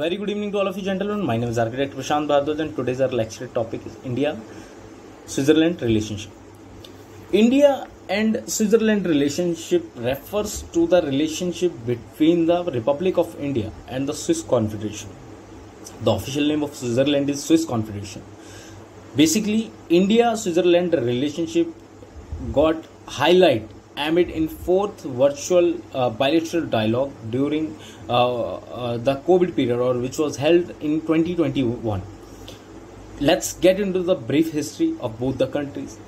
very good evening to all of you gentlemen. My name is Architect Prashant Bhardwaj and today's our lecture topic is India Switzerland relationship. India and Switzerland relationship refers to the relationship between the Republic of India and the Swiss Confederation. The official name of Switzerland is Swiss Confederation. Basically, India Switzerland relationship got highlight amid in fourth virtual uh, bilateral dialogue during uh, uh, the COVID period, or which was held in 2021. Let's get into the brief history of both the countries.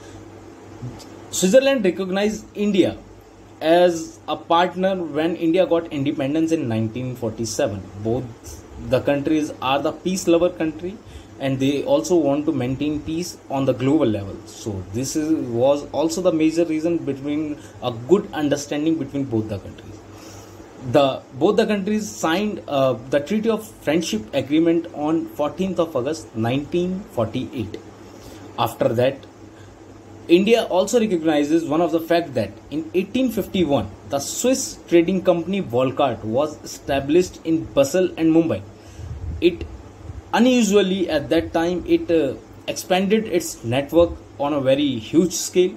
Switzerland recognized India as a partner when India got independence in 1947. Both the countries are the peace lover country and they also want to maintain peace on the global level. So this is, was also the major reason between a good understanding between both the countries. The both the countries signed uh, the treaty of friendship agreement on 14th of august 1948 after that india also recognizes one of the fact that in 1851 the swiss trading company volkart was established in basel and mumbai. It unusually at that time it uh, expanded its network on a very huge scale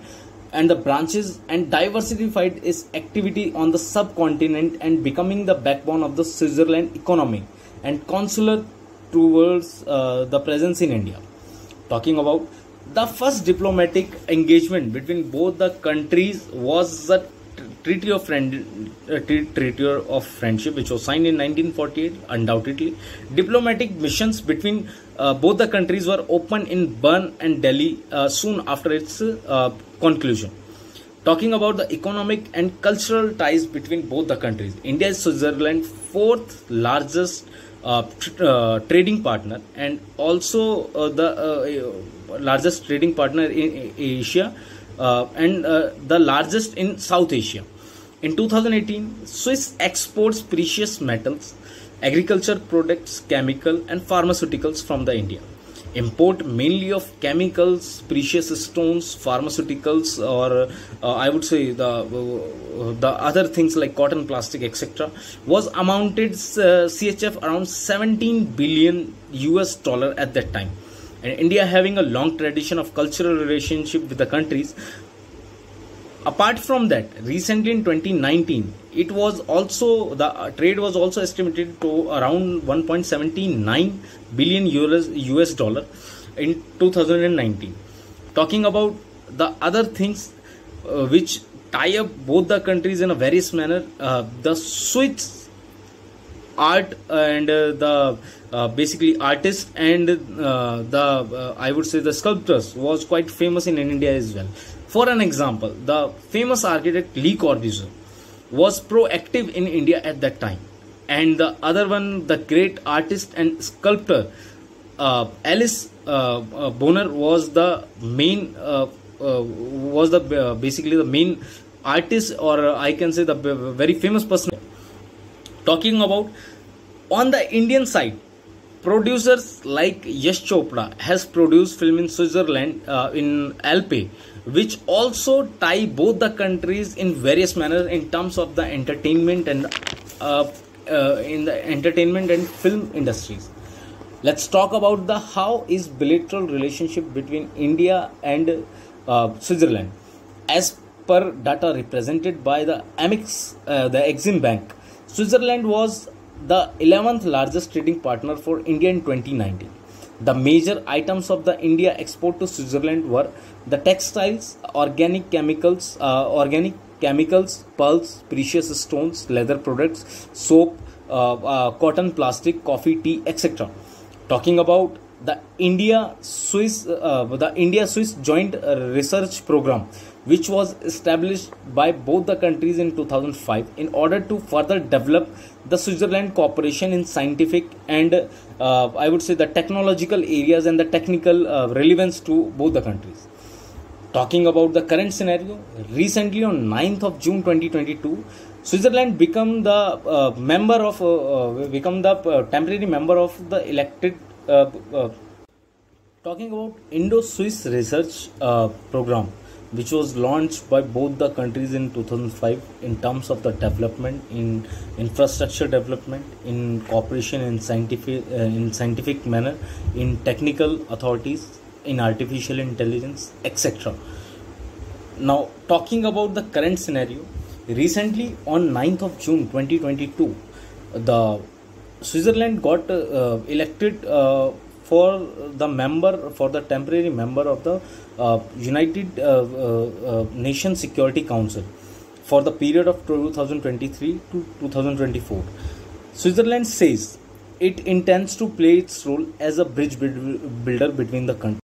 and the branches and diversified its activity on the subcontinent and becoming the backbone of the Switzerland economy and consular towards uh, the presence in India. Talking about the first diplomatic engagement between both the countries was the treaty of friend uh, treaty of friendship which was signed in 1948 undoubtedly. Diplomatic missions between uh, both the countries were opened in Bern and Delhi uh, soon after its uh, conclusion. Talking about the economic and cultural ties between both the countries india is switzerland's fourth largest uh, uh, trading partner and also the largest trading partner in asia and the largest in south asia in 2018, Swiss exports precious metals, agriculture products, chemical and pharmaceuticals from the India. Import mainly of chemicals, precious stones, pharmaceuticals, or uh, I would say the uh, the other things like cotton, plastic, etc. was amounted uh, CHF around 17 billion US dollar at that time. And India having a long tradition of cultural relationship with the countries. Apart from that recently in 2019 it was also the trade was also estimated to around 1.79 billion euros us dollar in 2019 talking about the other things uh, which tie up both the countries in a various manner uh, the swiss art and uh, the uh, basically artists and uh, the i would say the sculptors was quite famous in india as well for an example, the famous architect Le Corbusier was proactive in India at that time. And the other one, the great artist and sculptor uh, Alice uh, uh, Boner was the main, was the basically the main artist, or I can say the very famous person. Talking about on the Indian side, producers like Yash Chopra has produced film in Switzerland in Alpe which also tie both the countries in various manners in terms of the entertainment and uh, uh, in the entertainment and film industries. Let's talk about the how is bilateral relationship between india and uh, switzerland. As per data represented by the amix uh, the exim bank switzerland was the 11th largest trading partner for india in 2019 the major items of the India export to Switzerland were the textiles, organic chemicals, uh, organic chemicals, pearls, precious stones, leather products, soap, uh, uh, cotton, plastic, coffee, tea, etc. Talking about the India Swiss, uh, the India Swiss Joint Research Program which was established by both the countries in 2005 in order to further develop the Switzerland cooperation in scientific and uh, I would say the technological areas and the technical uh, relevance to both the countries. Talking about the current scenario, recently on 9th of June 2022, Switzerland become the uh, member of uh, uh, become the uh, temporary member of the elected Uh, uh, talking about Indo-Swiss research uh, program which was launched by both the countries in 2005 in terms of the development in infrastructure development in cooperation in scientific uh, in scientific manner in technical authorities in artificial intelligence etc now talking about the current scenario recently on 9th of june 2022 the switzerland got uh, elected uh, for the member for the temporary member of the uh, united nations security council for the period of 2023 to 2024 switzerland says it intends to play its role as a bridge builder between the countries